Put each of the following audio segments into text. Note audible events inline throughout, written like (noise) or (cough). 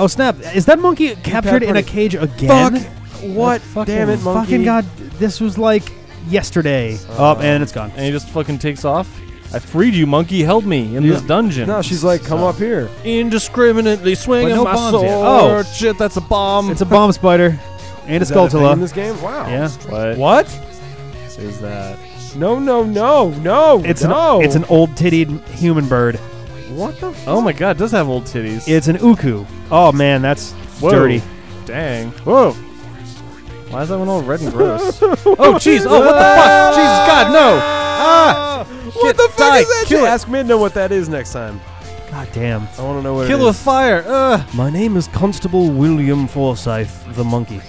Oh snap! Is that monkey captured in a cage again? Fuck. What? fucking- Damn it, monkey. Fucking god! This was like yesterday. oh, and it's gone. And he just fucking takes off. I freed you, monkey. Help me in Yeah. this dungeon. No, she's like, come So- up here. indiscriminately swinging no my bombs sword. yet. Oh. shit, that's a bomb. It's a bomb spider (laughs) and a Is a thing in this game? Wow. Yeah, what? What? is that? No, no, no, no. it's no. an it's an old tittied human bird. What the? F- Oh my god, it does have old titties. It's an uku. Oh man, that's Whoa. dirty. Dang. Whoa. Why is that one all red and gross? (laughs) oh jeez. Oh what the fuck? Jesus God, no. Ah. what Get- the fuck die, is that? kill shit? it. Ask Midna what that is next time. God damn. I want to know what Kill it with fire. Ugh. My name is Constable William Forsyth, the monkey.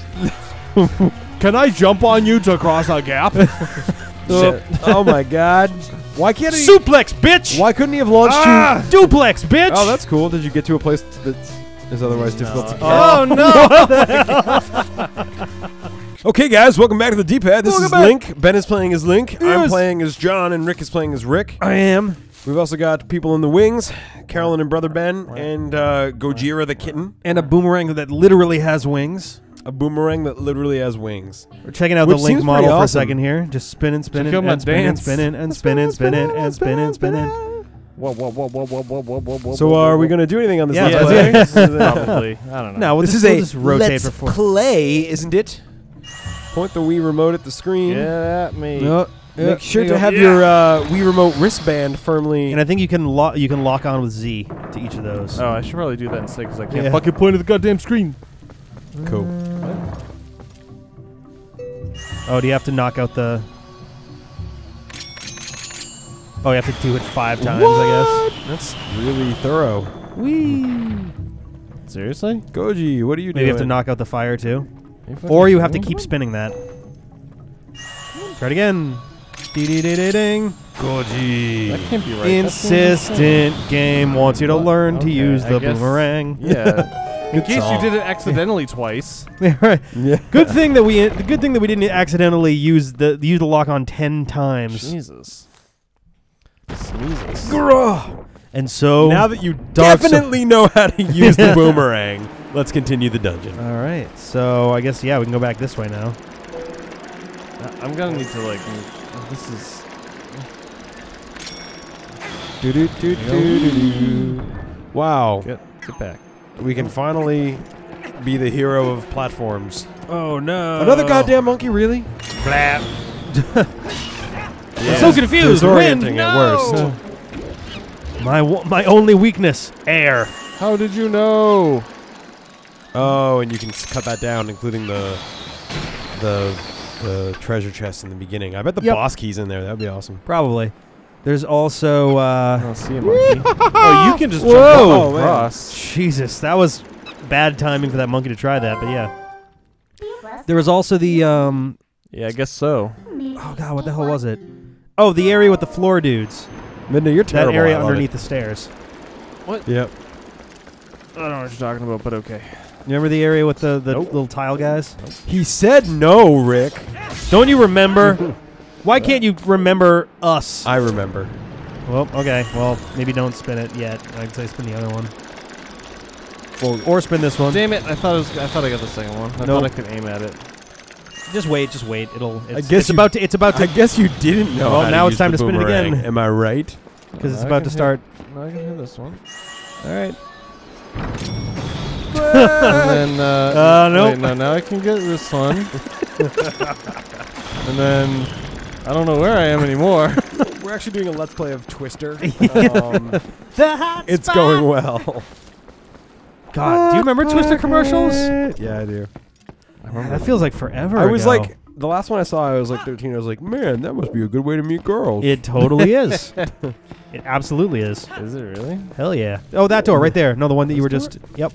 (laughs) Can I jump on you to cross a gap? (laughs) Shit. oh my god. Why can't he? Suplex, bitch! Why couldn't he have launched Ah! Duplex, bitch! Oh, that's cool. Did you get to a place that is otherwise difficult to get? oh no. (laughs) (laughs) Okay, guys, welcome back to the D-pad. This Welcome is back. Link. Ben is playing as Link. I'm playing as John, and Rick is playing as Rick. I am. We've also got people in the wings, Carolyn and Brother Ben, and uh, Gojira the kitten, And a boomerang that literally has wings. A boomerang that literally has wings. We're checking out Which the Link seems model pretty for a awesome. second here. Just spinning, spinning, out my and spinning, dance. spinning, and spinning, spinning, and spinning, spinning. Whoa, whoa, whoa, whoa, whoa, whoa, whoa, whoa, whoa. So, uh, are we going to do anything on this? Yeah, let's let's play? do this is probably. I don't know. No, we'll This just, is we'll a just rotate let's for four. play, isn't it? Point the Wii remote at the screen. Get at me. No, yeah, Make sure to you go. have your uh, Wii remote wristband firmly. And I think you can lock you can lock on with Z to each of those. Oh, I should probably do that instead because I can't Yeah. fucking point at the goddamn screen. cool. Oh, do you have to knock out the? Oh, you have to do it five times, I guess. That's really thorough. guess. Wee. Seriously? Goji, what are you doing? Maybe doing? you have to knock out the fire too, or you have to keep spinning that. Try it again. Dee dee dee dee ding. Goji. That can't be right. That seems Insistent game wants you to What? learn to Okay, use I the guess- boomerang. insane. Yeah. (laughs) In case song. you did it (laughs) accidentally twice. (laughs) right. Yeah. Good thing that we the good thing that we didn't accidentally use the use the lock on ten times. Jesus. Sneezes. Grah. And so now that you Dark Sou- definitely know how to (laughs) use the boomerang, let's continue the dungeon. All right. So I guess yeah, we can go back this way now. I- I'm gonna need to like. m- oh, This is. Wow, Get get back. We can finally be the hero of platforms. Oh no! Another goddamn monkey, really? blap. (laughs) Yeah. so confused. Wind, Disorienting no! at worst. My wo- my only weakness, air. How did you know? Oh, and you can cut that down, including the the the treasure chest in the beginning. I bet the Yep. boss key's in there. That'd be awesome. Probably. There's also uh, don't see a monkey. (laughs) oh, you can just Whoa. jump Oh, across. Jesus, that was bad timing for that monkey to try that, but yeah. There was also the um Yeah, I guess so. oh god, what the hell was it? Oh, the area with the floor dudes. Midna, you're terrible. That terrible. area I love underneath the stairs. What? Yep. I don't know what you're talking about, but okay. You remember the area with the, the Nope. little tile guys? He said no, Rick. Don't you remember? (laughs) Why can't you remember us? I remember. well, okay. Well, maybe don't spin it yet. I'd say spin the other one. Well, Or spin this one. Damn it! I thought it was. I thought I got the second one. I Nope. thought I could aim at it. Just wait, just wait. It'll. It's, guess it's you- about to. It's about I to guess you didn't know. Well, how now to it's use time the to spin it boomerang. again. Am I right? because it's I about can to hit- start. No, I can hit this one. All right. and then. Uh, Uh, nope. Wait, no, now I can get this one. (laughs) and then. I don't know where I am anymore. (laughs) We're actually doing a let's play of Twister. (laughs) Um, the hot it's spot. going well. God, do you remember Twister commercials? yeah, I do. Man, that feels like forever. I was ago. like, the last one I saw, I was like 13. I was like, man, that must be a good way to meet girls. it totally (laughs) is. It absolutely is. Is it really? Hell yeah. Oh, that door right there. No, the one that you were This just. Yep.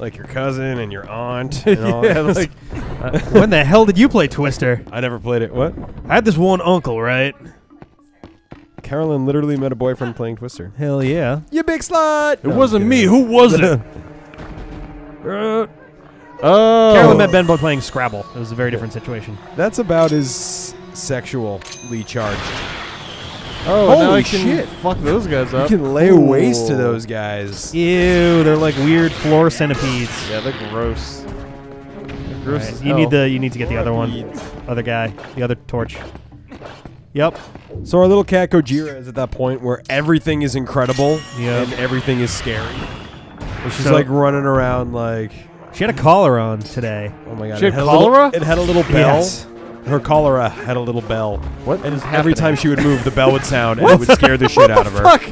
Like your cousin and your aunt. (laughs) And all yeah, like. (laughs) when the hell did you play Twister? I never played it. What? I had this one uncle, right? Carolyn literally met a boyfriend playing Twister. Hell yeah. You big slut! It wasn't me. Who was it? (laughs) oh. Carolyn met oh. Ben both playing Scrabble. It was a very different situation. That's about as sexually charged. Oh, now Holy I can shit. fuck those guys You up. can lay waste to those guys. Ew, they're like weird floor centipedes. Yeah, they're gross. They're gross Right, as You need the you need to get the other one, other guy, the other torch. Yep. So our little cat Gojira is at that point where everything is incredible Yeah. and everything is scary. And she's So- like running around like, She had a collar on today. oh my god! She it had a little- it had a little bell. Yes. Her cholera had a little bell, What and is every time she would move, the bell would sound, and it would scare the (laughs) shit out of her. Fuck.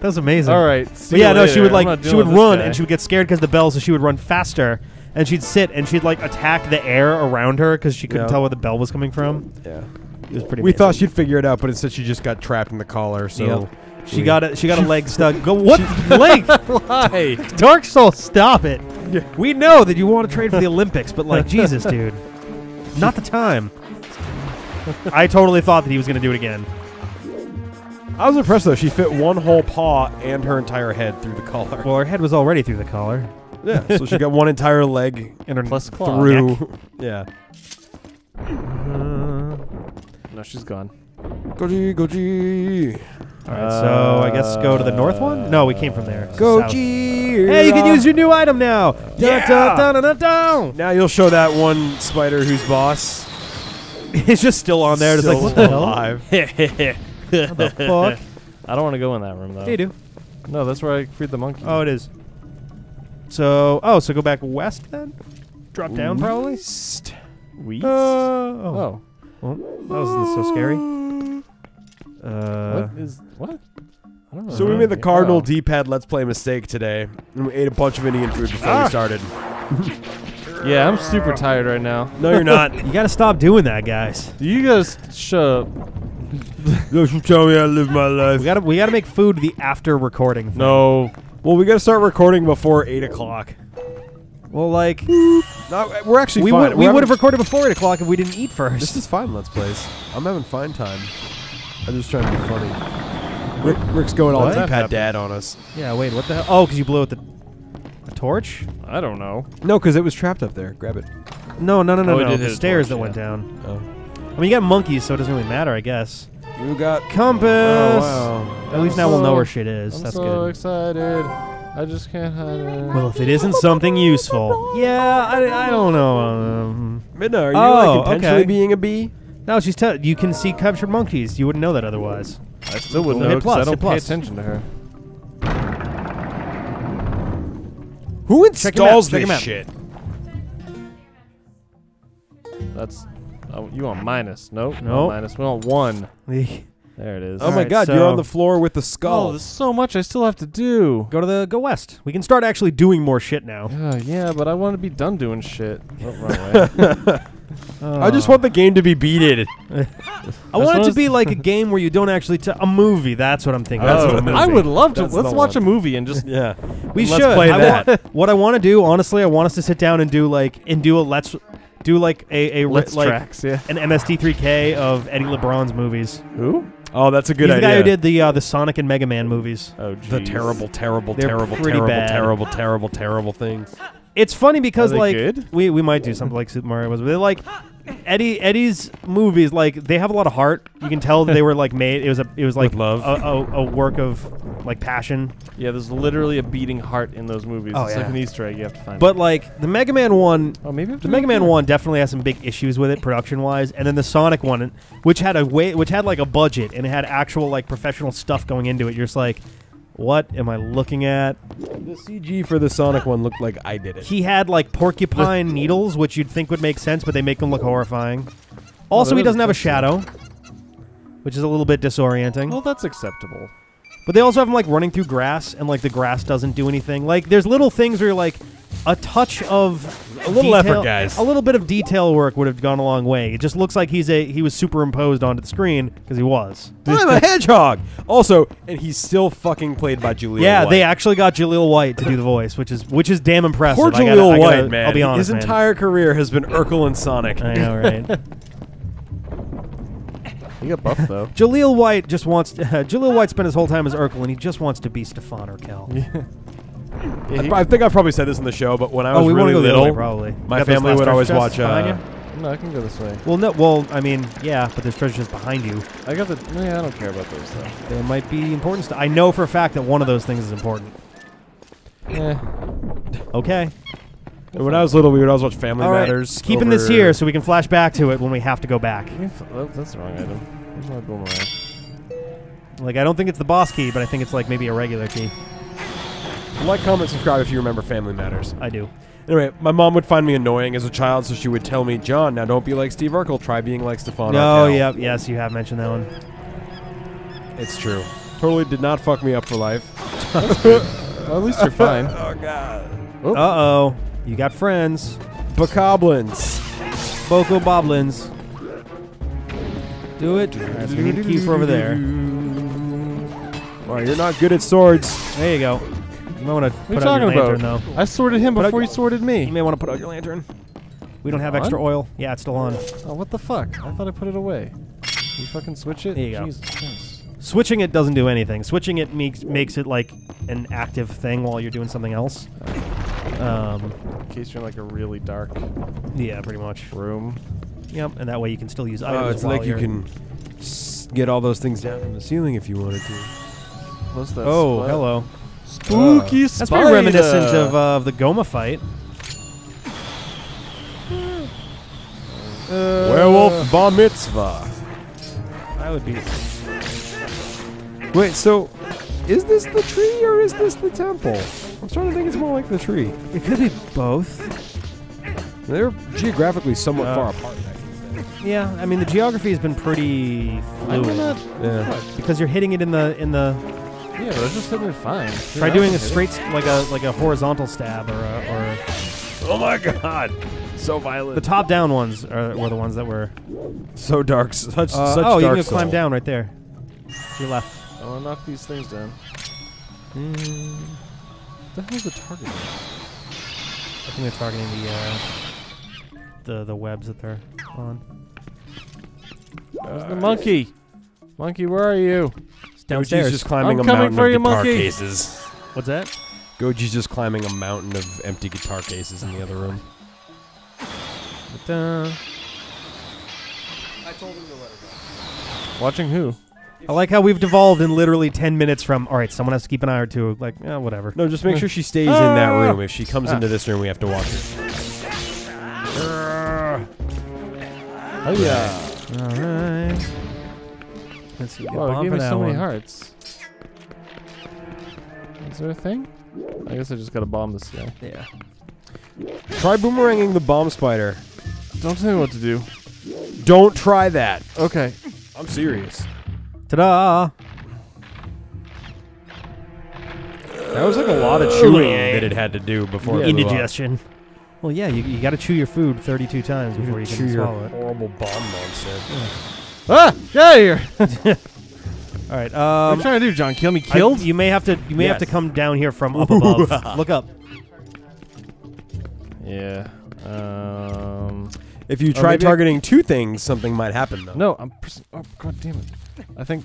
That was amazing. All right. see But yeah, you no, she would like she would run guy. and she would get scared because the bell, so she would run faster and she'd sit and she'd like attack the air around her because she couldn't Yeah. tell where the bell was coming from. Yeah. It was pretty. We thought she'd figure it out, but instead she just got trapped in the collar. So Yep. she we- got it. She got a (laughs) leg stuck. Go what (laughs) leg? Why? Dark Soul, stop it. We know that you want to train for the Olympics, but like Jesus, dude, not the time. I totally thought that he was going to do it again. I was impressed though. She fit one whole paw and her entire head through the collar. Well, her head was already through the collar. yeah, so she got one entire leg (laughs) And her Plus claw. through. Yeah. Uh, No, she's gone. Goji, Goji, all right, so I guess go to the north one. No, we came from there. Goji. Hey, you can use your new item now. Yeah. Dun, dun, dun, dun, dun, Now you'll show that one spider who's boss. (laughs) He's just still on there. It's like Still what the hell? alive. (laughs) What the fuck? I don't want to go in that room though. Hey, do. No, that's where I freed the monkey. Oh, it is. So, oh, so go back west then. Drop down probably. East. Weeds? Uh, oh, oh. well, that wasn't so scary. Uh, what is what? I don't know. So we made the. Cardinal D-pad Let's Play mistake today, and we ate a bunch of Indian food before Ah. we started. (laughs) Yeah, I'm super tired right now. (laughs) No, you're not. (laughs) you got to stop doing that, guys. You guys shut up. Don't tell me to live my life. We got to we got to make food the after recording. Thing. No. Well, we got to start recording before eight o'clock. Well, like No, we're actually we fine. would we would have recorded before eight o'clock if we didn't eat first. This is fine. Let's plays. I'm having fine time. I'm just trying to be funny. Rick, Rick's going all What? D-pad dad on us. yeah. Wait. What the hell? Oh, because you blew out the the torch. I don't know. No, because it was trapped up there. Grab it. No, no, no, no, Oh, no. The stairs torch, that yeah. went down. Oh. I mean, you got monkeys, so it doesn't really matter, I guess. You got. Compass. Oh wow. At least I'm now we'll know where shit is. I'm That's so good. excited. I just can't hide it. Well, if it isn't something useful, yeah, I, I don't know. Um, Midna, are you Oh, like intentionally okay. being a bee? No, she's tell you can see captured monkeys. You wouldn't know that otherwise. I still wouldn't Hit know 'cause plus, I don't pay plus. attention to her. Who Check your map, installs this map. shit? That's. Oh, you want minus? Nope. not Nope. Minus. We want one. (laughs) There it is. Oh my Alright, god, you're on the floor with the skull. Oh, there's so much I still have to do. Go to the go west. We can start actually doing more shit now. Uh, yeah, but I want to be done doing shit. Oh, (laughs) wrong way. I just want the game to be beated. (laughs) I want it to be like a game where you don't actually tell a movie. That's what I'm thinking. That's Oh, what a movie. I would love to. That's Let's watch one. a movie and just. (laughs) Yeah. (laughs) We Let's should play I that. What I want to do, honestly, I want us to sit down and do like and do a let's do like a a Let's like tracks, yeah. an MST3K of Eddie LeBron's movies. Who? Oh, that's a good He's idea. the guy who did the uh, the Sonic and Mega Man movies. Oh, the terrible, terrible, They're terrible, pretty terrible, bad. terrible, terrible, terrible things. It's funny because like good? we we might do something like Super Mario was, but like Eddie Eddie's movies like they have a lot of heart. You can tell that they were like made. It was a it was like With love. a, a, a work of like passion. Yeah, there's literally a beating heart in those movies. Oh, it's yeah. like an Easter egg you have to find. But like the Mega Man one, oh, maybe I have to the Mega Man one definitely has some big issues with it production wise, and then the Sonic one, which had a way, which had like a budget and it had actual like professional stuff going into it. You're just like, what am I looking at? The CG for the Sonic one looked like I did it. He had like porcupine needles, which you'd think would make sense, but they make them look horrifying. Also, he doesn't have a shadow, which is a little bit disorienting. Well, that's acceptable. But they also have him like running through grass, and like the grass doesn't do anything. Like there's little things where you're like, a touch of A little effort, guys. A little bit of detail work would have gone a long way. It just looks like he's a he was superimposed onto the screen because he was. I'm a hedgehog. Also, and he's still fucking played by Jaleel. yeah, White. they actually got Jaleel White to do the voice, which is which is damn impressive. Poor I gotta- Jaleel I gotta- White, man. I'll be honest, His man. entire career has been Urkel and Sonic. I know, right? (laughs) You got buff though. Jaleel White just wants. to. (laughs) Jaleel White spent his whole time as Urkel, and he just wants to be Stefan Urquelle. yeah, (laughs) I, he- I think I've probably said this in the show, but when I was oh, we really go little, way, probably. my family would always chests watch. behind Uh, you? No, I can go this way. Well, no. Well, I mean, yeah, but there's treasure chests behind you. I got the. Yeah, I don't care about those though. There might be important stuff. I know for a fact that one of those things is important. Yeah. Okay. When I was little, we would always watch Family All right. Matters. Keeping this here so we can flash back to it when we have to go back. Oh, that's the wrong item. There's no boomerang. Like, I don't think it's the boss key, but I think it's like maybe a regular key. Like, comment, subscribe if you remember Family Matters. I do. Anyway, my mom would find me annoying as a child, so she would tell me, John, now don't be like Steve Urkel. Try being like Stefan No, Urkel." yep, yes, you have mentioned that one. It's true. Totally did not fuck me up for life. Well, at least you're fine. (laughs) Oh, God. Oh. Uh oh, you got friends. Bokoblins. Boko Boblins. Do it. Alright, so we need a key for over there. Alright, you're not good at swords. There you go. You might want to What are you put out your lantern, about? though. I sorted him Put before you sorted me. You may want to put out your lantern. We don't have On? extra oil. Yeah, it's still on. Oh, what the fuck? I thought I put it away. You fucking switch it? There you go. Christ. Switching it doesn't do anything. Switching it makes makes it like an active thing while you're doing something else. Um, In case you're in like a really dark yeah, pretty much. room. Yep, and that way you can still use items. Oh, it's while like you you're- can s- get all those things down from the ceiling if you wanted to. What's that? Oh, spot? hello. Spooky That's spider. very reminiscent of, uh, of the Gohma fight. Uh, Werewolf Bar Mitzvah. That would be. Wait, so is this the tree or is this the temple? I'm starting to think it's more like the tree. It could be both. They're geographically somewhat Uh, far apart. Yeah, I mean the geography has been pretty I'm fluid not. Yeah. Because you're hitting it in the in the. Yeah, but I was just hitting it fine. Try doing a straight like a like a horizontal stab or a, or Oh my god. So violent. the top down ones are, were the ones that were. so dark. Such, Uh, such oh, you can go climb down right there. To your left. I want to knock these things down. Mm, What the hell's the target? I think they're targeting the uh, the the webs that they're on. Where's the monkey? Monkey, where are you? It's Goji's just climbing I'm a coming mountain for of you, guitar monkey. cases. What's that? Goji's just climbing a mountain of empty guitar cases in the other room. Da. Watching who? I like how we've devolved in literally ten minutes from. All right, someone has to keep an eye or two. Like, eh, whatever. No, just make sure she stays in that Ah! room. If she comes Ah. into this room, we have to watch her. Oh yeah. All right. Let's see. we get a Wow, bomb it gave me that so many hearts. Is there a thing? I guess I just gotta bomb this guy. Yeah. Try boomeranging the bomb spider. Don't tell me what to do. Don't try that. Okay. I'm serious. Ta-da! That was like a lot of chewing that it had to do before it blew up. Indigestion. Well, yeah, you, you got to chew your food 32 times before you chew can your swallow it. horrible bomb monster. Ah! Get out of here! (laughs) All right. what are Um, you trying to do, John? Kill me? I- Killed? you may have to. You may have to come down here from up (laughs) above. Look up. yeah. Um. If you try maybe I- targeting two things, something might happen though. No, I'm. Oh, god damn it! I think.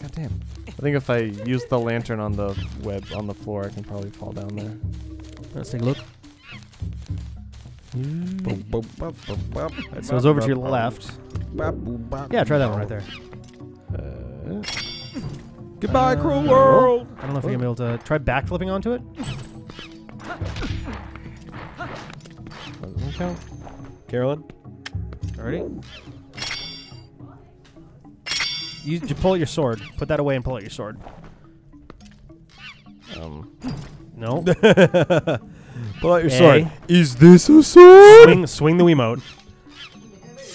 God damn. I think if I use the lantern on the web on the floor, I can probably fall down there. Let's take a look. So it's over to your left. Yeah, try that one right there. Uh, Goodbye, Uh, cruel world. I don't know if you're gonna be able to try backflipping onto it. doesn't count. Carolyn. Already. You, you pull out your sword. Put that away and pull out your sword. Um. No. (laughs) Pull out your A. sword. Is this a sword? swing, swing the Wiimote.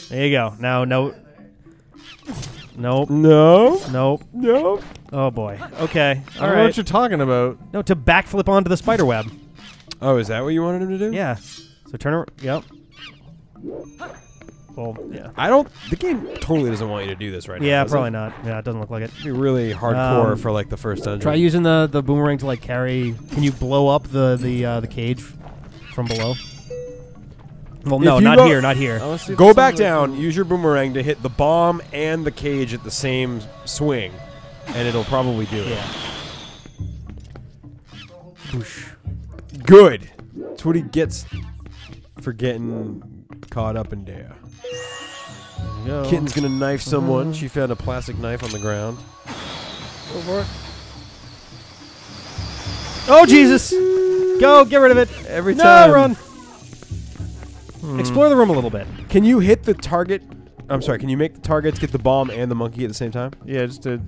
There you go. Now, no. Nope. No. Nope. No. Oh boy. Okay. I don't know what you're talking about. No, to backflip onto the spider web. Oh, is that what you wanted him to do? Yeah. So turn around. Yep. Well, yeah. I don't. The game totally doesn't want you to do this right now. Yeah, probably it? not. Yeah, it doesn't look like it. It'd be really hardcore Um, for like the first dungeon. Try using the the boomerang to like carry. Can you blow up the the uh, the cage from below? Well, no, not go- here, not here. I wanna see if Go back down. can- Use your boomerang to hit the bomb and the cage at the same swing, and it'll probably do it. Yeah. Boosh. Good. That's what he gets for getting caught up in there. Go. Kitten's gonna knife someone. Mhm. She found a plastic knife on the ground. Go for it. Oh Jesus! Go, get rid of it. Every No, time. run. Hmm. Explore the room a little bit. Can you hit the target? I'm sorry. Can you make the targets get the bomb and the monkey at the same time? Yeah, just to.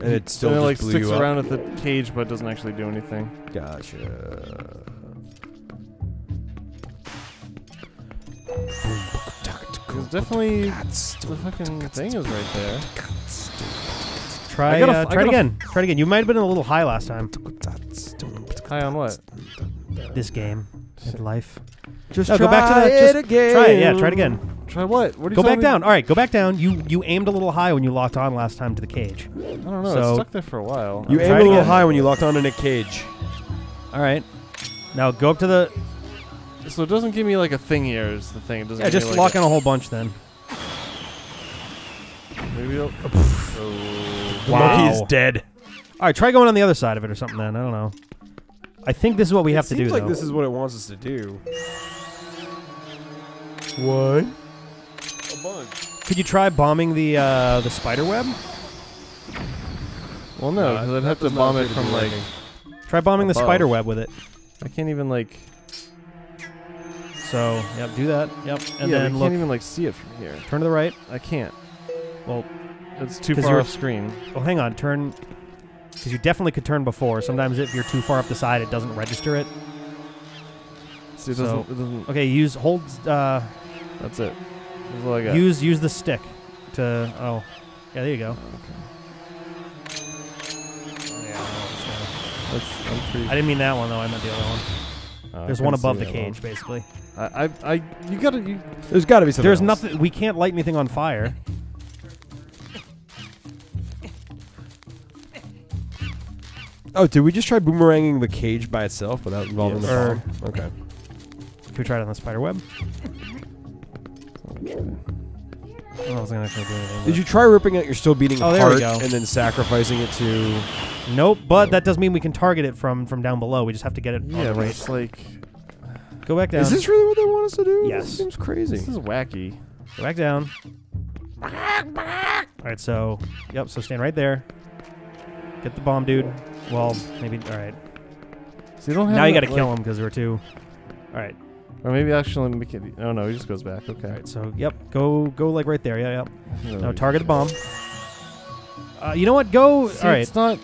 And it still and it, like sticks around at the cage, but doesn't actually do anything. Gotcha. Because definitely the fucking thing is right there. Try, uh, try it again. Try it again. You might have been a little high last time. High on what? This game and life. Just No, go back to try. Just it again. Try it. Yeah, try it again. Try what? What are you Go back me? down. All right, go back down. You you aimed a little high when you locked on last time to the cage. I don't know. So- it's stuck there for a while. You aimed a little again. high when you locked on in a cage. All right. Now go up to the. So it doesn't give me like a thing here. Is the thing? It doesn't. Yeah, give just like, lock a- on a whole bunch then. Maybe. It'll, The oh. monkey is Wow. dead. All right, try going on the other side of it or something. Then I don't know. I think this is what we have it to seems do. like though. this is what it wants us to do. What? A bunch. Could you try bombing the uh, the spider web? Well, no, because I'd have to bomb it from like. Try bombing the spider web with it. I can't even like. So, yep, do that. Yep, and yeah, then we look. can't even like see it from here. turn to the right. I can't. Well, It's too far off screen. well, hang on. Turn, because you definitely could turn before. Sometimes if you're too far off the side, it doesn't register it. See, it So- doesn't. It doesn't. Okay, use hold. Uh, That's it. That's all I got. use use the stick to. Oh, yeah, there you go. Okay. Oh, That's, I'm pretty. I didn't mean that one though. I meant the other one. Oh, There's one above the that cage, basically. I, I, I, you gotta. You, There's got to be something. There's else. nothing. We can't light anything on fire. Oh, did we just try boomeranging the cage by itself without involving Yes. the Or- bomb? Er, okay. Can we try it on the spider web? I don't know if it's gonna actually do anything. Did you try ripping out your still beating Oh, there we heart and then sacrificing it to? But- Nope. But that does mean we can target it from from down below. We just have to get it. yeah, the right. it's like Go back down. Is this really what they want us to do? Yes. This seems crazy. this is wacky. Go back down. All right. So, yep. So stand right there. Get the bomb, dude. Well, maybe. All right. So you don't have. Now you got to kill like- him because we're too. All right. Or maybe actually make it. Oh no, he just goes back. Okay. All right. So, yep. Go go like right there. Yeah. Yep. I think that Now target the bomb. Uh, you know what? Go. See, all right. It's not.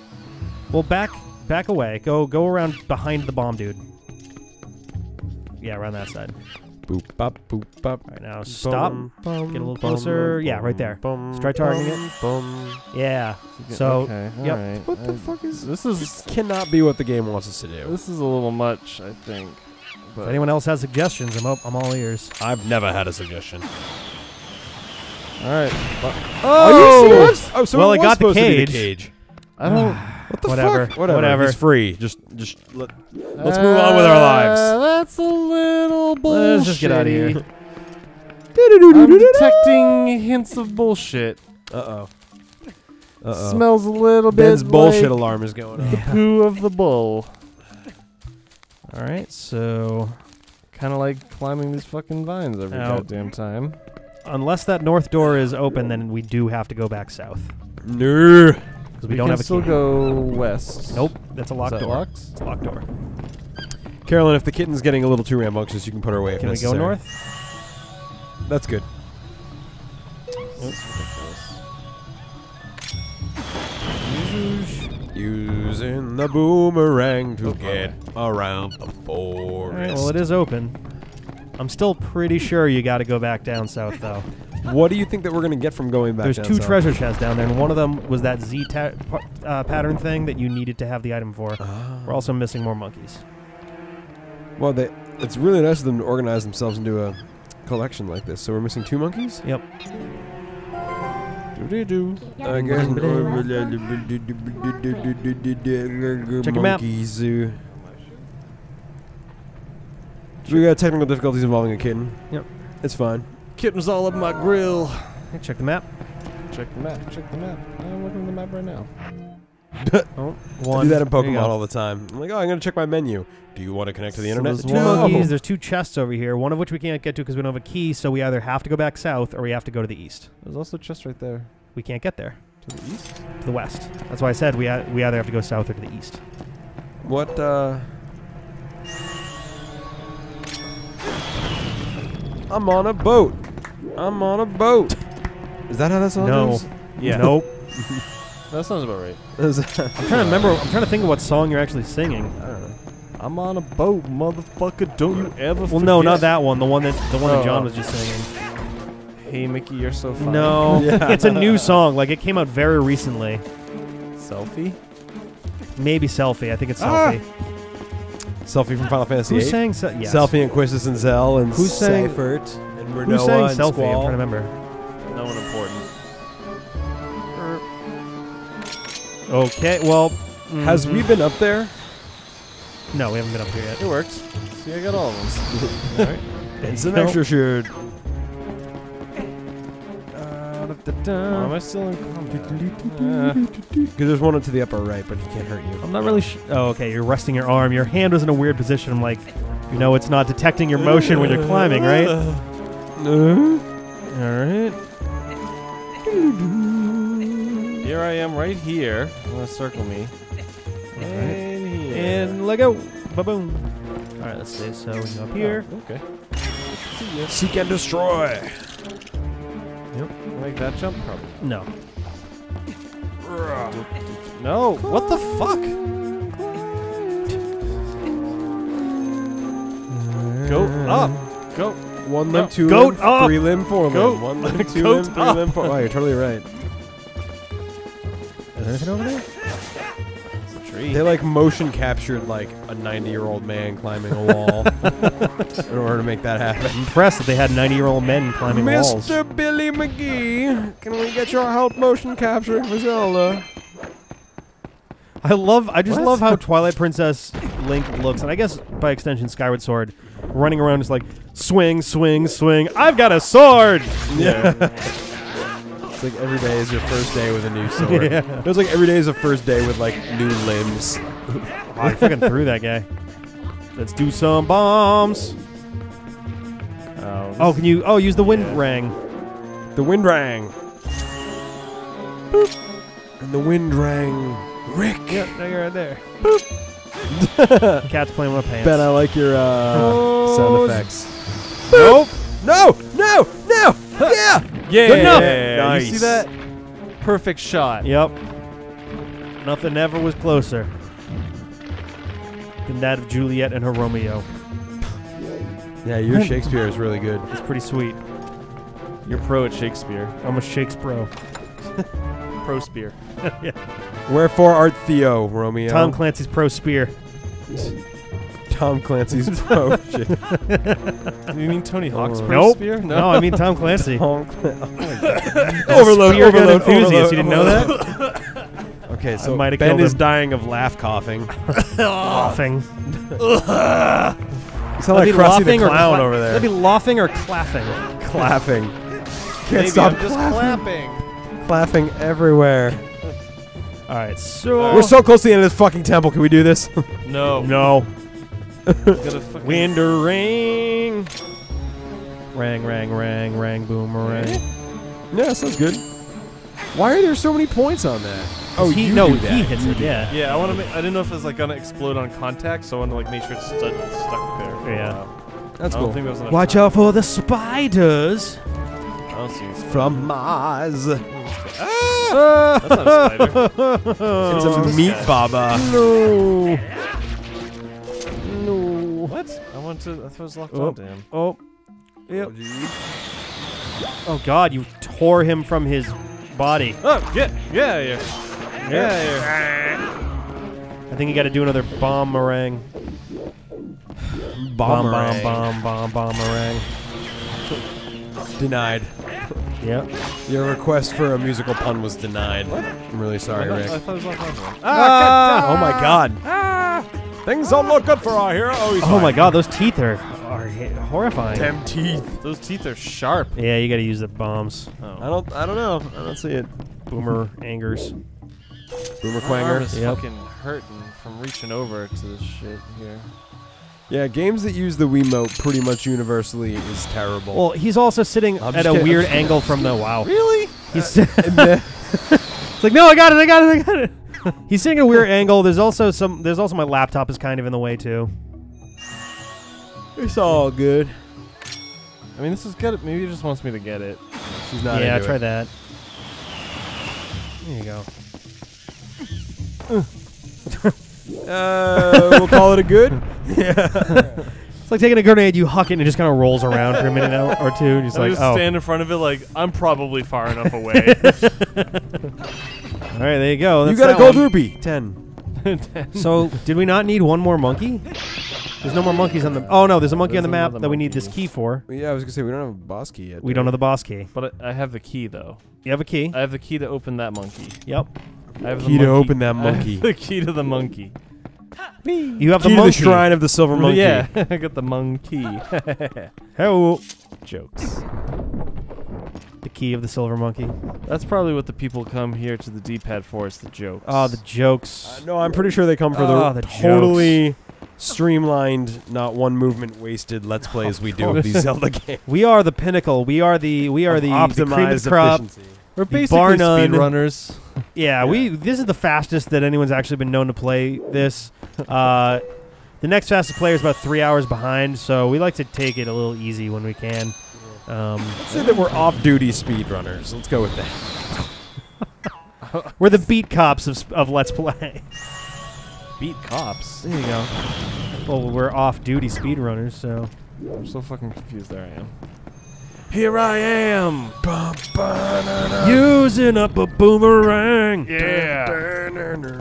Well, back back away. Go go around behind the bomb, dude. Yeah, around that side. Boop bop boop bop. All right, now stop. Bum, bum, Get a little bum, closer. Yeah, right there. bum, Just try targeting bum, bum. Yeah. Yeah, So, okay, yep. alright. What the Uh, fuck is this? This Is cannot be what the game wants us to do. this is a little much? I think. But If anyone else has suggestions, I'm up, I'm all ears. I've never had a suggestion. all right. Oh! Oh, so Well, it I was got the supposed to be cage. cage. I don't. (sighs) (sighs) What the Whatever, fuck? Whatever. whatever. He's free. Just, just let, let's move on with our lives. Uh, That's a little bullshit. Let's just get out of here. I'm detecting hints of bullshit. Uh oh. Uh oh. Smells a little Ben's bit bullshit like alarm is going the off. poo of the bull. (laughs) All right, so Kind of like climbing these fucking vines every Ow. goddamn time. unless that north door is open, then we do have to go back south No. Because we, don't can have a still key. go west. Nope, that's a locked that door. locked? It's a locked door. Carolyn, if the kitten's getting a little too rambunctious, you can put her away if Can we go north? That's good. Using the boomerang to Oh, get around the All right, forest. well, it is open. I'm still pretty sure you got to go back down south, though. What do you think that we're gonna get from going back? There's down two south? treasure chests down there, and one of them was that Z ta- pa- uh, pattern thing that you needed to have the item for. Ah. We're also missing more monkeys. Well, they, it's really nice of them to organize themselves into a collection like this. So we're missing two monkeys. Yep. Do-do-do. I guess. Check your map. Monkeys. uh, We got technical difficulties involving a kitten. Yep. It's fine. Kitten's all up my grill. Hey, check the map. Check the map. Check the map. I'm looking at the map right now. (laughs) Oh, I one. do that in Pokemon all the time. I'm like, oh, I'm gonna check my menu. Do you want to connect to the So internet? there's Two No. monkeys. There's two chests over here. One of which we can't get to because we don't have a key. So we either have to go back south or we have to go to the east. There's also a chest right there. We can't get there To the east? to the west. That's why I said we we either have to go south or to the east. What? uh... I'm on a boat. I'm on a boat. Is that how that song No. goes? Yeah. (laughs) Nope. (laughs) That sounds about right. I'm trying to remember. I'm trying to think of what song you're actually singing. I don't know. I'm on a boat, motherfucker. Don't you ever Well, no, not that one. The one that the one Oh, that John oh. was just singing. Hey, Mickey, you're so fine. No, (laughs) Yeah. it's a new song. Like it came out very recently. Selfie? Maybe selfie. I think it's Ah. selfie. Selphie from Final Fantasy Who sang se- yes. Selphie and Quistis and Zell and Who sang- Seifert and Who Rinoa sang and selfie? I'm trying to remember. No one important. Okay. Well, Has mhm. we been up there? No, we haven't been up here yet. It works. See, I got all of them. (laughs) Alright. It's an Nope. extra shirt. Oh, am I still in combat? (laughs) Uh, Because there's one to the upper right, but he can't hurt you. I'm not really. Sh- oh, okay. You're resting your arm. Your hand was in a weird position. I'm like, you know, it's not detecting your motion when you're climbing, right? (laughs) All right. here I am right here. I'm gonna circle me. And here. And let go. Ba boom. All right. Let's stay. So we go up here. Oh, okay. Seek and destroy. Yep. Make that jump? Probably. No. No. What the fuck? Go up. Go. One No. limb, two Goat limb, up. three limb, four Goat. limb. One limb, (laughs) two Goat limb, three up. limb, four. Wow, you're totally right. Is there anything over there? It's a tree. They like motion captured like a 90 year old man climbing a wall (laughs) in order to make that happen. Impressed that they had 90 year old men climbing walls. Mr. Billy McGee, can we get your help motion capturing for Zelda? I love. I just What? love how Twilight Princess Link looks, and I guess by extension Skyward Sword, running around just like swing, swing, swing. I've got a sword. Yeah. (laughs) it's like every day is your first day with a new sword. Yeah. It was like every day is a first day with like new limbs. (laughs) Oh, I fucking threw that guy. Let's do some bombs. Oh, Oh, can you? Oh, use the wind Yeah. rang. The wind rang. Boop. And the wind rang. Rick. Yeah, now you're right there. (laughs) Cat's playing with my pants. Ben, I like your uh, Oh, sound effects. Nope. No, no, no. Yeah. yeah. Good enough. You see that? Perfect shot. Yep. Nothing ever was closer than that of Juliet and her Romeo. Yeah, your Shakespeare is really good. It's pretty sweet. You're pro at Shakespeare. I'm a Shakespeare. Pro spear. Wherefore art Theo, Romeo? Tom Clancy's pro spear. Tom Clancy's pro (laughs) shit. You mean Tony Hawk's pro Nope. spear? No, no, I mean Tom Clancy. (laughs) Tom Clan- oh my God. Overload, spear gun overload, enthusiast. overload, You didn't know that? Okay, so Ben killed is him. dying of laugh coughing. (laughs) Laughing. You sound That'd like be Krusty the Clown cla- over there. That'd be laughing or clapping. clapping. Can't Maybe stop I'm just clapping. clapping. Clapping everywhere. All right, so We're so close to the end of this fucking temple. Can we do this? (laughs) No. no Gotta fucking wind or ring. Rang, rang, rang, rang, boomerang. yeah, sounds good. Why are there so many points on that? Oh, he, you no, do that. he hits it. Yeah. Yeah, I want to. make I didn't know if it was like gonna explode on contact, so I want to like make sure it's stud- stuck there. For Yeah. A while. That's I cool. think there was Watch time. out for the spiders. I don't see. It's, From Mars. ah! That's not a spider. (laughs) It's Oh, a this meat baba. No. No. What? I want to. I thought it was locked Oh. onto him. Oh. Yep. Oh, oh God! You tore him from his body. Oh, yeah, yeah, yeah, yeah, yeah. I think you got to do another bomb meringue. Bomb, Bomberang. bomb, bomb, bomb, bomberang. Denied. Yep. Your request for a musical pun was denied. I'm really sorry, I, thought, Rick. I thought it was locked onto him. Ah, oh my god. Ah, Things don't look good for our hero. Oh, he's Oh my God! Those teeth are are horrifying. Damn teeth. Those teeth are sharp. Yeah, you got to use the bombs. Oh. I don't. I don't know. I don't see it. Boomer angers. Boomer My arm Quanger. is Yep. fucking hurting from reaching over to this shit here. Yeah, games that use the Wiimote pretty much universally is terrible. Well, he's also sitting I'm at a kidding, weird angle from the wow. Really? He's uh, (laughs) the- it's like, no, I got it, I got it, I got it. (laughs) he's sitting at a weird angle. There's also some. There's also my laptop is kind of in the way too. it's all good. I mean, this is good. Maybe he just wants me to get it. She's not yeah, try it. that. There you go. (laughs) Uh, we'll call it a good. (laughs) yeah. It's like taking a grenade, you huck it, and it just kind of rolls around for a minute or or two. And just I like, just oh, stand in front of it like I'm probably far enough away. (laughs) (laughs) all right, there you go. you That's got a that gold one. rupee. Ten. So, did we not need one more monkey? There's no more monkeys on the. Oh no, there's a monkey There's on the map another that we need this monkey. key for. Yeah, I was gonna say we don't have a boss key yet. We do don't have the boss key. but I I have the key though. You have a key. I have the key to open that monkey. Yep. I have Key the to open that monkey. the key to the monkey. You have Key the to monkey. the shrine of the silver monkey. Yeah, (laughs) I got the monkey. (laughs) Hello. Jokes. The key of the silver monkey. That's probably what the people come here to the D-pad for. Is the jokes. Oh, the jokes. Uh, no, I'm pretty sure they come for Oh, the, the totally streamlined, not one movement wasted Let's Plays we do of (laughs) these Zelda games. we are the pinnacle. We are the we are Of the, the cream of optimized the crop. efficiency. We're bar basically none. speedrunners. Yeah, Yeah. we this is the fastest that anyone's actually been known to play this. Uh, the next fastest player is about three hours behind, so we like to take it a little easy when we can. Um, Let's say that we're off-duty speedrunners. Let's go with that. (laughs) we're the beat cops of, of Let's Play. Beat cops. There you go. Well, we're off-duty speedrunners, so I'm so fucking confused. There I am. Here I am. Using up a boomerang. Yeah. (laughs)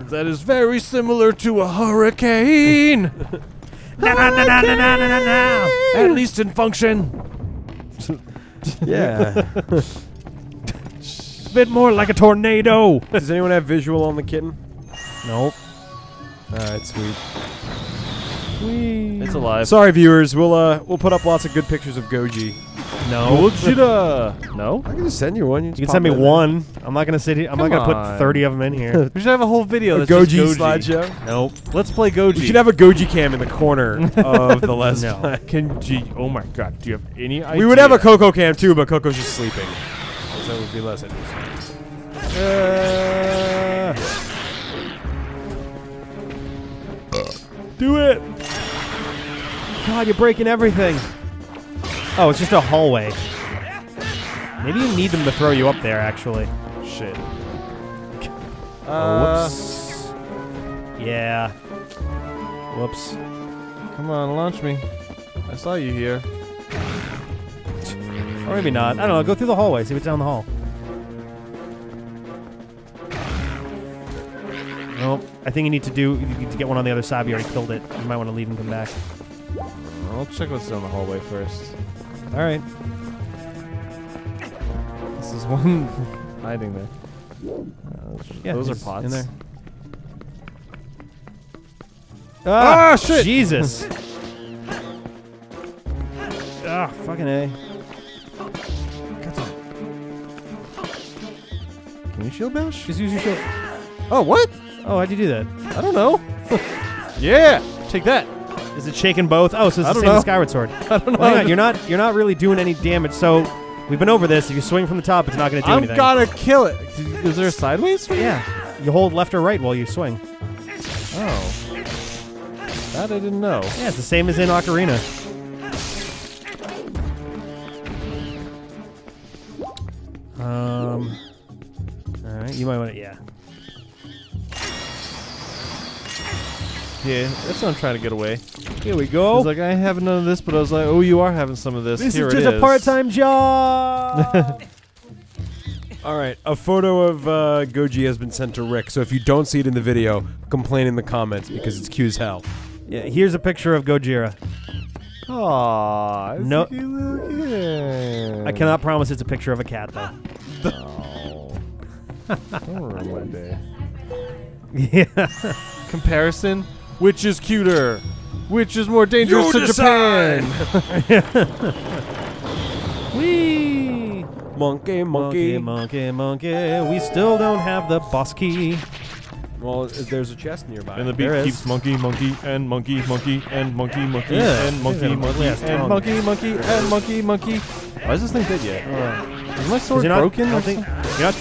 That is very similar to a hurricane. (laughs) hurricane! At least in function. yeah. it's (laughs) a bit more like a tornado. Does anyone have visual on the kitten? Nope. Alright, sweet. Whee. It's alive. Sorry, viewers. We'll uh, we'll put up lots of good pictures of Goji no. Gojira. No. I can just send you one. You, You can send me one. I'm not gonna sit here. I'm not gonna put 30 of them in here. (laughs) We should have a whole video A that's Goji Goji. slideshow. nope. Let's play Goji. We should have a Goji cam in the corner (laughs) of the Let's No. Play. Can G? Oh my God! Do you have any idea? We would have a Coco cam too, but Coco's just sleeping, so it would be less interesting. Uh, Do it. God, you're breaking everything. Oh, it's just a hallway. Maybe you need them to throw you up there, actually. shit. (laughs) Oh, Uh, whoops. Yeah. Whoops. Come on, launch me. I saw you here. Or maybe not. I don't know. Go through the hallway. See what's down the hall. Nope. I think you need to do. You need to get one on the other side. We already killed it. You might want to leave and come back. I'll check what's down the hallway first. All right. This is one (laughs) hiding there. Uh, those Yeah, those are pots. in there. Ah, shit. Jesus. (laughs) ah, fucking a. Can you shield bash? Just use your shield. Oh, what? Oh, how'd you do that? I don't know. (laughs) yeah, take that. Is it shaking both? Oh, so it's I the same know. as Skyward Sword. (laughs) I don't know. Well, hang on, you're not you're not really doing any damage. So we've been over this. If you swing from the top, it's not going to do I'm anything. gonna kill it. Is there a sideways? swing? Yeah, you hold left or right while you swing. Oh. That I didn't know. Yeah, it's the same as in Ocarina. Um. All right, you might want to. Yeah. Yeah, that's what I'm trying to get away. Here we I go. was like, I have none of this, but I was like, oh, you are having some of this. this Here is just a part-time job. (laughs) All right, a photo of uh, Goji has been sent to Rick. So if you don't see it in the video, complain in the comments because it's cute as hell. yeah, here's a picture of Gojira. Aww. No- a cute little kid. I cannot promise it's a picture of a cat though. Oh. (laughs) Don't ruin my day. yeah. Comparison: Which is cuter? Which is more dangerous You to decide. Japan? (laughs) Whee! Monkey, Monkey, monkey. monkey, monkey. We still don't have the boss key. Well, there's a chest nearby. And the beat There is. keeps monkey, monkey, and monkey, monkey, and monkey, monkey, Yeah, and monkey, he's got a monkey, and tongue. monkey, monkey, and monkey, monkey. Why is this thing dead yet? Uh, Is my sword you're not- broken? I or think. You're not.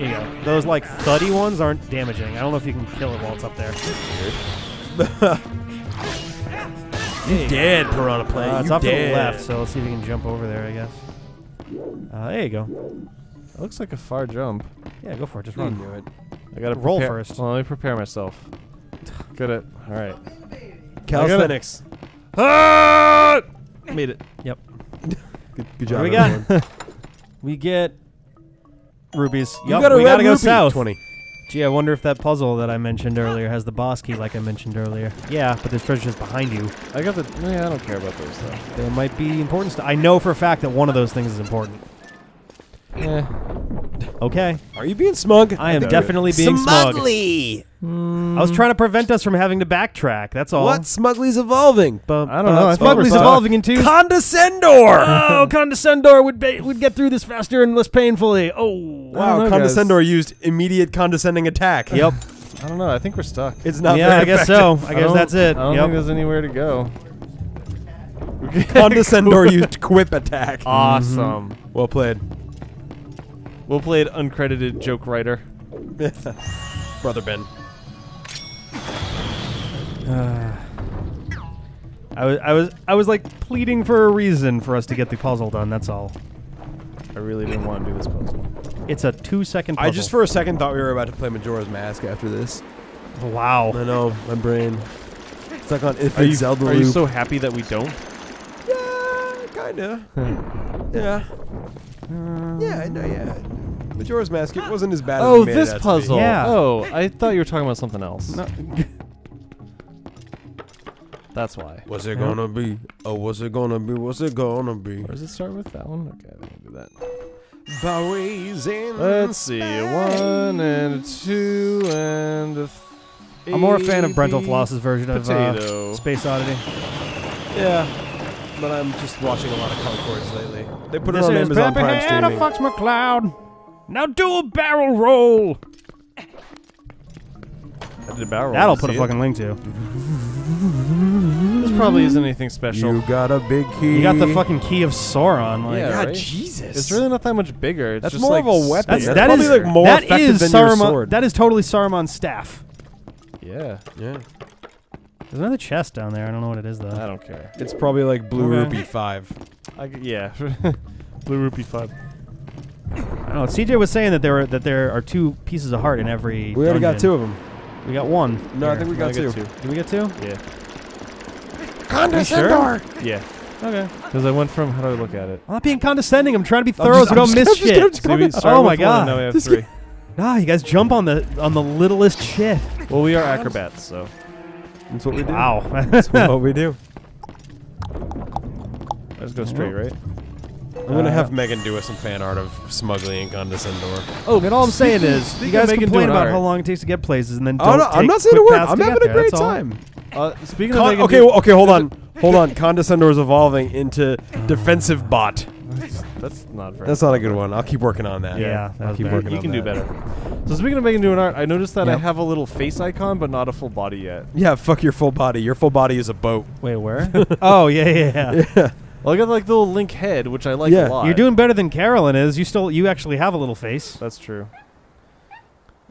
You go. Those like thuddy ones aren't damaging. I don't know if you can kill it while it's up there. (laughs) you dead, Piranha Play. Uh, it's you off to the dead. left, so let's see if we can jump over there. I guess. Uh, there you go. It looks like a far jump. Yeah, go for it. Just run. can do it. I gotta Roll prepare- first. Well, let me prepare myself. Good at. All right. Calisthenics. Ah! Made it. Yep. (laughs) Good, good job. do we got? everyone. (laughs) We get rubies. You got a we red gotta go south. Twenty. Gee, I wonder if that puzzle that I mentioned earlier has the boss key like I mentioned earlier. Yeah, but there's treasure just behind you. I got the. Yeah, I don't care about those though. There might be important stuff. I know for a fact that one of those things is important. Yeah. Okay. Are you being smug? I am doubt definitely being smug. Smugly. I was trying to prevent us from having to backtrack. That's all. What? Smugly's evolving. Bum, I don't know, I thought Smugly's we're- evolving into. Condescendor. (laughs) oh, Condescendor would ba- would get through this faster and less painfully. Oh, wow, know, guys. Condescendor used immediate condescending attack. Yep. I don't know. I think we're stuck. It's not yeah, very I guess effective. so. I guess don't- that's it. I don't Yep. think there's anywhere to go. Condescendor used quip attack. Awesome. Well played. We'll play it uncredited joke writer. (laughs) Brother Ben. Uh, I was, I was, I was like pleading for a reason for us to get the puzzle done. That's all. I really didn't want to do this puzzle. It's a two-second puzzle. I just for a second thought we were about to play Majora's Mask after this. wow. I know, my brain. Stuck on if Are you, Zelda are you so happy that we don't? Yeah, kinda. (laughs) yeah. Yeah, I know, yeah. Majora's Mask, it wasn't as bad as Oh, we made this it out to be. puzzle. Yeah. Oh, I thought you were talking about something else. No. (laughs) That's why. What's it gonna be? Oh, what's it gonna be? What's it gonna be? Where does it start with? That one? Okay, I think do that. Bowies in Let's see. A one and a two and a. I'm more a fan of Brentalfloss's version of uh, Potato. Space Oddity. Yeah, but I'm just watching a lot of Conchords lately. They put this it on is Amazon Peppy Prime Hannah streaming. Fox McCloud. Now do a barrel roll. I did a barrel. That'll roll. put a See fucking it? link to. This probably isn't anything special. You got a big key. You got the fucking key of Sauron. Like, Yeah, God, right? Jesus. It's really not that much bigger. It's That's just more like of a weapon. That's, That's that probably, is- like, more that effective is than your sword. That is totally Saruman's staff. Yeah, yeah. There's another chest down there. I don't know what it is though. I don't care. It's probably like Blue Okay. Rupee 5. I g yeah, (laughs) Blue Rupee Five. I don't know. CJ was saying that there were that there are two pieces of heart in every. We already got two of them. We got one. No, I think we I got got two. two. Did we get two? Yeah, Condescendor! yeah. Okay. Because I went from how do I look at it? I'm not being condescending. I'm trying to be thorough just- so we I'm don't just- miss just shit. gonna- just So we Oh my with one, and God. Now we have Just three. (laughs) Nah, you guys jump on the on the littlest shit. Well, we are acrobats, so That's what we do. Wow. (laughs) That's what (laughs) we do. let's go straight, right? I'm gonna Uh, have Megan do us some fan art of Smugly and Condescendor. Oh, and all I'm saying is, you guys of complain about art- how long it takes to get places, and then Oh, don't no, I'm not saying a quick word. I'm having a there, great time. Uh, speaking Con- of Megan okay, well, okay, hold on. (laughs) Hold on. Condescendor is evolving into defensive bot. That's not very. That's not a good one. I'll keep working on that. Yeah, that I'll was keep bad. working you on can do that. better. So speaking of Megan doing art, I noticed that I Yep. have a little face icon, but not a full body yet. Yeah, fuck your full body. Your full body is a boat. Wait, where? (laughs) oh, yeah, yeah, yeah. (laughs) Yeah. Well, I got like the little Link head, which I like Yeah. a lot. You're doing better than Carolyn is. You still, you actually have a little face, That's true.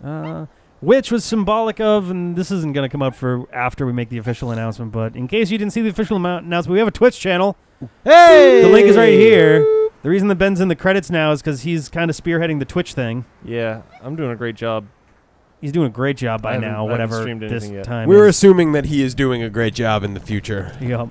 uh, which was symbolic of, and this isn't going to come up for after we make the official announcement. But in case you didn't see the official announcement, we have a Twitch channel. Hey, The link is right here. The reason that Ben's in the credits now is because he's kind of spearheading the Twitch thing. Yeah, I'm doing a great job. He's doing a great job by now. Whatever this yet. time. We're is. assuming that he is doing a great job in the future. Yep.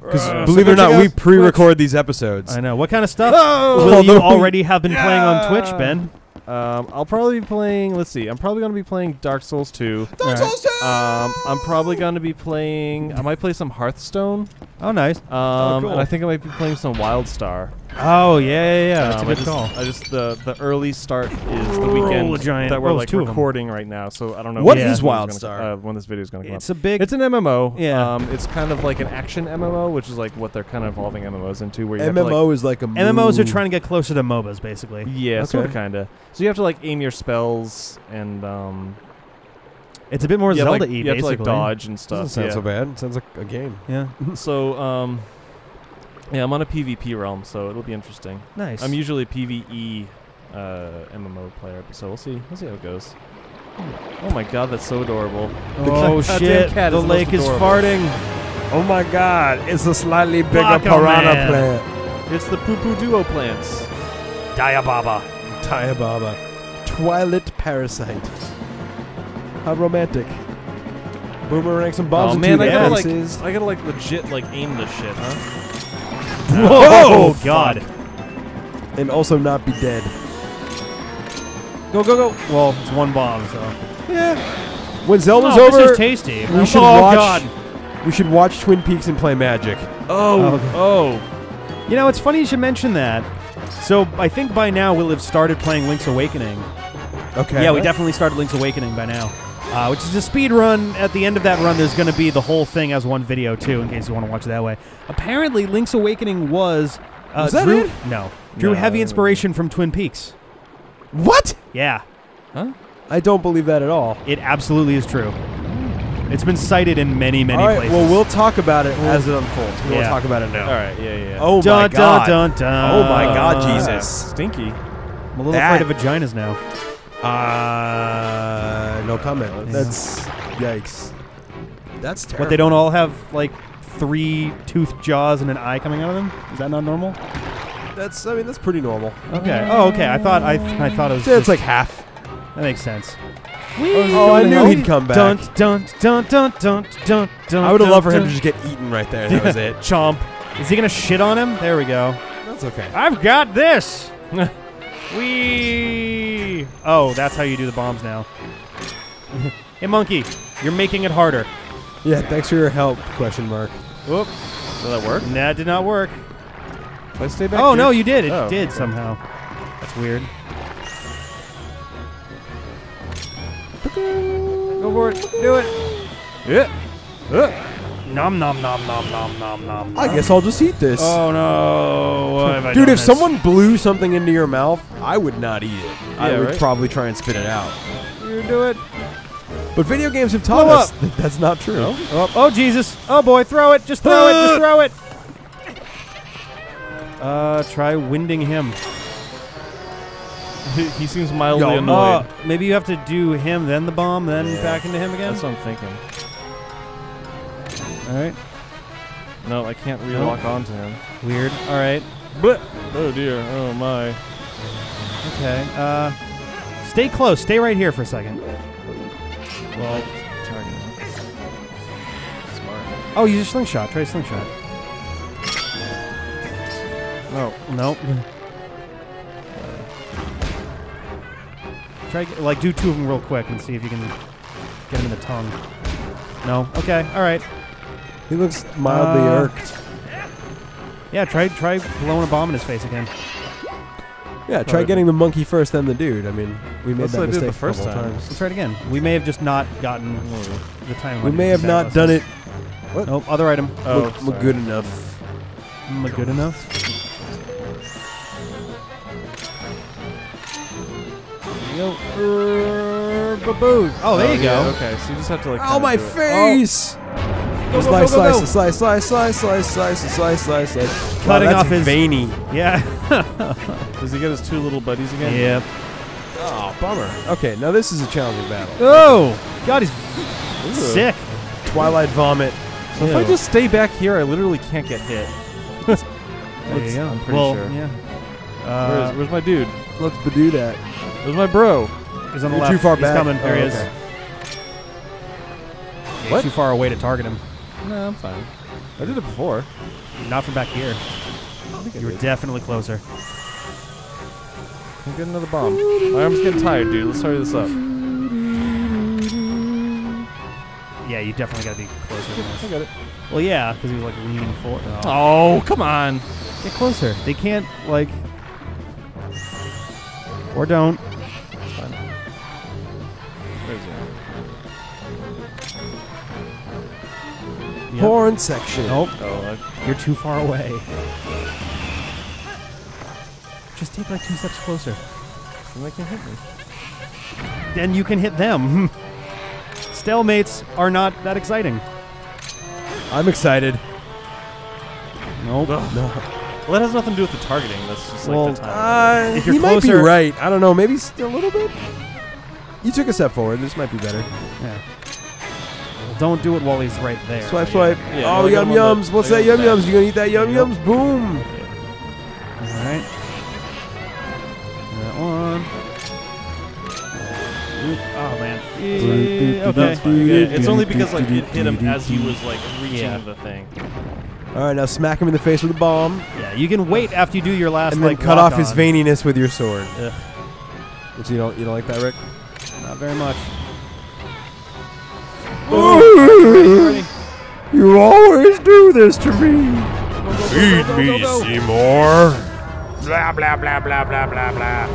Because Uh, believe so it or not, we pre-record these episodes. I know. What kind of stuff Oh! will you (laughs) already have been playing on Twitch, Ben? Um, I'll probably be playing. Let's see. I'm probably going to be playing Dark Souls 2. Dark Souls Um, I'm probably going to be playing. I might play some Hearthstone. Oh, nice. Um, cool. and I think I might be playing some WildStar. Oh, yeah, yeah, yeah. That's Um, a I good just, call. I just the the early start is the weekend a giant- that we're well, like it's two of 'em. recording right now. So I don't know What when is this video's gonna WildStar? Uh, when this video is going to come It's up. a big. It's an MMO. Yeah. Um, it's kind of like an action MMO, which is like what they're kind of evolving MMOs into, where you have to, like, MMO is like a MMOs are trying to get closer to MOBAs, basically. Yeah, sort of, kind of. So you have to like aim your spells and um, It's a bit more you have, Zelda like, y you have to like dodge and stuff. Doesn't sound yeah. so bad. It sounds like a game. Yeah. (laughs) So, um, yeah, I'm on a PvP realm, so it'll be interesting. Nice. I'm usually a PvE uh, MMO player, so we'll see. We'll see how it goes. Oh my god, that's so adorable. oh goddamn shit! cat the is the lake is farting. Oh my god, it's a slightly bigger Blocko piranha Man. plant. It's the Poo Poo Duo plants. Diababa. Diababa. Twilight parasite. How romantic. Boomerang some bombs oh into man, I gotta like. I gotta like legit like aim this shit, huh? Whoa! Oh, fuck. Oh, God. and also not be dead. Go go go! Well, it's one bomb, so. Yeah. When Zelda's oh, over, this is tasty. we should oh watch. God. We should watch Twin Peaks and play Magic. Oh, Okay. oh. You know, it's funny you should mention that. So I think by now we'll have started playing Link's Awakening. Okay. Yeah, we definitely started Link's Awakening by now. Uh, which is a speed run. At the end of that run, there's going to be the whole thing as one video too, in case you want to watch it that way. Apparently, Link's Awakening was. Uh, Was that drew, it? No, drew No, heavy inspiration from Twin Peaks. What? Yeah, Huh? I don't believe that at all. it absolutely is true. It's been cited in many, many all right. places. Well, we'll talk about it as it unfolds. We won't Yeah. talk about it now. All right, yeah, yeah. yeah. Oh dun, my god. Dun, dun, dun. Oh my God, Jesus. Stinky. I'm a little That- afraid of vaginas now. Uh, no comment. That's yikes. That's terrible. But they don't all have like three toothed jaws and an eye coming out of them. Is that not normal? That's. I mean, that's pretty normal. Okay. Oh, okay. I thought I, I thought it was. Yeah, It's just- like half. that makes sense. Oh, I knew he'd come back. Dun dun dun dun dun dun dun. I would have loved for him dun. to just get eaten right there. That was it. chomp. Is he gonna shit on him? There we go. That's okay. I've got this. (laughs) Wee. Oh, that's how you do the bombs now. (laughs) hey, monkey, you're making it harder. Yeah. Thanks for your help. Question mark. Whoop. Did that work? That did not work. Did I stay back Oh here? no, you did. It Oh, did okay. somehow. That's weird. Go for it. Do it. Yeah. Nom nom nom nom nom nom nom. I guess I'll just eat this. Oh no! Why have I Dude, if this? someone blew something into your mouth, I would not eat it. I would right? probably try and spit it out. you do it. But video games have taught Blow us that that's not true. Oh, oh Jesus! Oh boy! Throw it! Just throw it! Just throw it! Uh, try winding him. He, he seems mildly Yo, annoyed. Uh, maybe you have to do him, then the bomb, then Yeah. back into him again. That's what I'm thinking. All right. No, I can't relock onto him. Weird. All right. But oh dear, oh my. Okay. Uh, stay close. Stay right here for a second. Well, target. Smart. Oh, use a slingshot. Try a slingshot. No. Nope. Try like do two of them real quick and see if you can get him in the tongue. No. Okay. All right. He looks mildly Uh, irked. Yeah. Try try blowing a bomb in his face again. Yeah, try Probably. getting the monkey first, then the dude. I mean, we made That's that what I did mistake the first a couple time. times. Let's try it again. We may have just not gotten the time. We may have not done it Nope. Other item. Oh, look- look sorry. good enough. Mm, good enough. Yo, er, baboo. Oh, there you yeah, go. Okay, so you just have to like. Oh, my do it. face! Go, go, Slice, go, go, slice, go. slice, slice, slice, slice, slice, slice, slice, slice. Cutting wow, off his- veiny. (laughs) Yeah. (laughs) Does he get his two little buddies again? yep. Oh, bummer. Okay, now this is a challenging battle. Oh, God, he's Ooh. sick. Twilight vomit. So if I Ew. just stay back here, I literally can't get hit. (laughs) There Let's- you go. I'm pretty well, sure. Yeah. Where's, Uh, where's my dude? Let's do that. Where's my bro? he's on the You're left. too far he's back. coming. There Oh, he is. okay. Yeah, What? Too far away to target him. No, I'm fine. I did it before. Not from back here. You were definitely closer. Can get another bomb. My arm's getting tired, dude. Let's hurry this up. Yeah, you definitely got to be closer. Than I got it. Well, yeah, because he was like leaning forward. Oh. Oh, come on. Get closer. They can't like. Or don't. Yep. Porn section. Nope. Oh, You're too far away. Just take like two steps closer. They can hit me. Then you can hit them. (laughs) Stalemates are not that exciting. I'm excited. Nope. Well, that has nothing to do with the targeting. That's just like Well, the time. Uh, If you're he might be right. I don't know. Maybe a little bit. You took a step forward. This might be better. Yeah. Well, don't do it while he's right there. Swipe, swipe. Yeah, oh, yum him on the- yums. What's that at yum him on the yums? You gonna eat that yum Yep. yums? Boom. All right. That one. Oh man. Yeah, okay. Yeah, it's only because like it hit him as he was like reaching Yeah. the thing. All right, now smack him in the face with a bomb, Yeah, you can wait after you do your last and then like cut off his veininess with your sword. Ugh, Which you don't you don't like that, Rick? not very much. You always do this to me. Feed me, Seymour. Blah blah blah blah blah blah blah.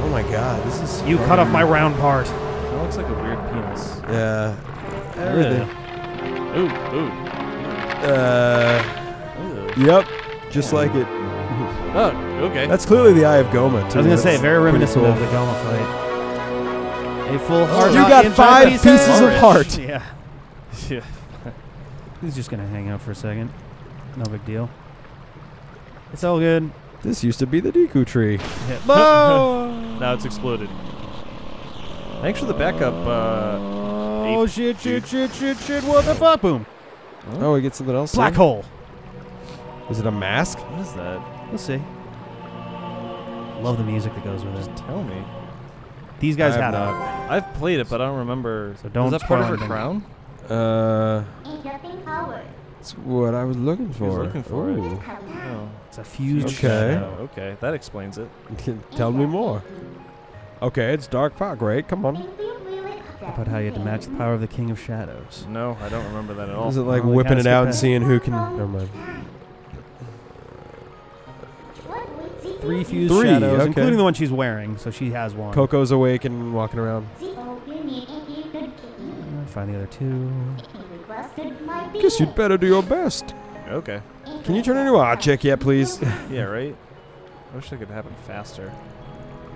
Oh my God, this is You cut off my round part. It looks like a weird penis. yeah. Everything. Ooh, ooh. Uh, ooh. yep, just like it. (laughs) Oh, okay. That's clearly the Eye of Gohma. Too. I was gonna say very reminiscent cool. of the Gohma fight. A full heart. You got five pieces. pieces of heart. (laughs) Yeah. (laughs) yeah. He's just gonna hang out for a second. No big deal. It's all good. This used to be the Deku tree. Whoa! (laughs) Now it's exploded. Thanks for the backup. Uh, oh shit! Shit! Shit! Shit! Shit! What the fuck? Boom! Oh, we get something else. Black here? hole. Is it a mask? what is that? We'll see. Love the music that goes with it. Tell me. These guys I had have a. I've played it, but I don't remember. So don't Is that part of spoil her anything. crown? Uh, Injecting it's what I was looking for. looking for it. Oh. It's a fused Okay. shadow. Okay, that explains it. Tell me more. Okay, it's Dark Fog, right? Come on. About how you had to match the power of the King of Shadows. No, I don't remember that at all. Is it like whipping it out and seeing who can? Never mind. Three fused Three, shadows, okay. including the one she's wearing, so she has one. Coco's awake and walking around. Find the other two. Guess you'd better do your best. Okay. Can you turn into a hot chick yet, please? Yeah, right? I wish that could happen faster.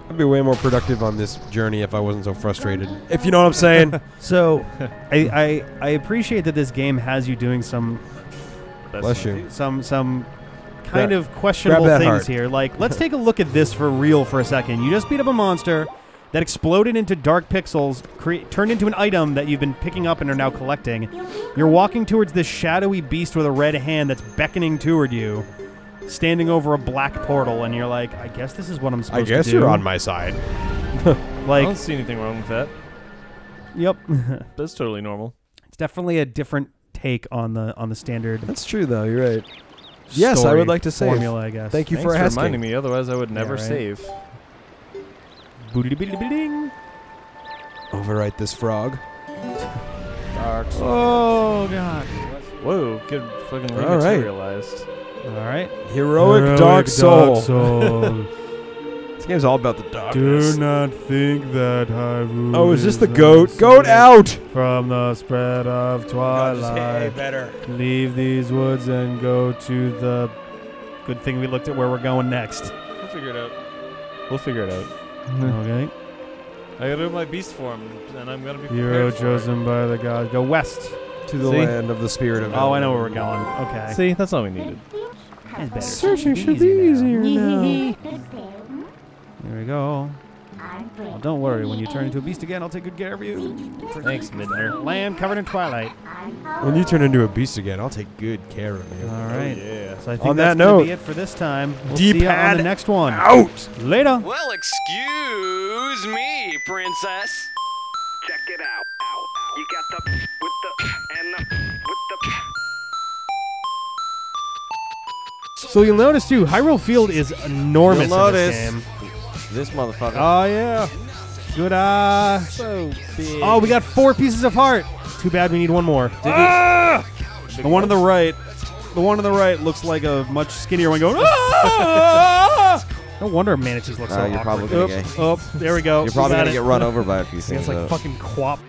I'd be way more productive on this journey if I wasn't so frustrated. If you know what I'm saying. (laughs) So, (laughs) I, I I appreciate that this game has you doing some That's Bless you. some some kind Grab- of questionable things heart. here. Like, let's take a look at this for real for a second. You just beat up a monster that exploded into dark pixels, cre- turned into an item that you've been picking up and are now collecting. You're walking towards this shadowy beast with a red hand that's beckoning toward you, standing over a black portal, and you're like, I guess this is what I'm supposed to do. I guess you're on my side. like, (laughs) I like, don't see anything wrong with that. yep. (laughs) That's totally normal. it's definitely a different take on the on the standard. That's true, though. You're right. Yes, I would like to save. formula, I guess. Thank you Thanks for for asking. reminding me. Otherwise, I would never right. save. Boodly-biddly-bidding. Overwrite this frog. Dark oh, Souls. Oh god. Whoa, get fucking All right. rematerialized. All right. Heroic, Dark Soul. Soul. (laughs) This game's all about the darkness. Do not think that Hyrule Oh, is this the not goat? Goat safe out! From the spread of twilight. better. Leave these woods and go to the. Good thing we looked at where we're going next. We'll figure it out. We'll figure it out. Mm-hmm. Okay. I gotta do my beast form, and I'm gonna be prepared Hero for it. chosen by the gods. Go west. To the See? land of the spirit of Oh, I know where we're going. Okay. See, that's all we needed. It's better. Searching should be easier now. (laughs) There we go. Well, don't worry. When you turn into a beast again, I'll take good care of you. Thanks, Midna. Land covered in twilight. When you turn into a beast again, I'll take good care of you. All right. Oh, yeah. So I think On that's that gonna note, be it for this time. We'll see ya on D-pad the next one. Out! Later. Well, excuse me, princess. Check it out. You got the with the and the with the. So you'll notice too, Hyrule Field is enormous You'll in this notice. game. This motherfucker. Oh yeah. Good eye. So big. Oh, we got four pieces of heart. Too bad we need one more. Ah! The one on the right. The one on the right looks like a much skinnier one going. (laughs) "Ah!" No wonder manatees look so Ah, you're awkward. probably gonna Oop, get- Oh, there we go. You're probably Got gonna it. get run over by a few things. it's like though. fucking quap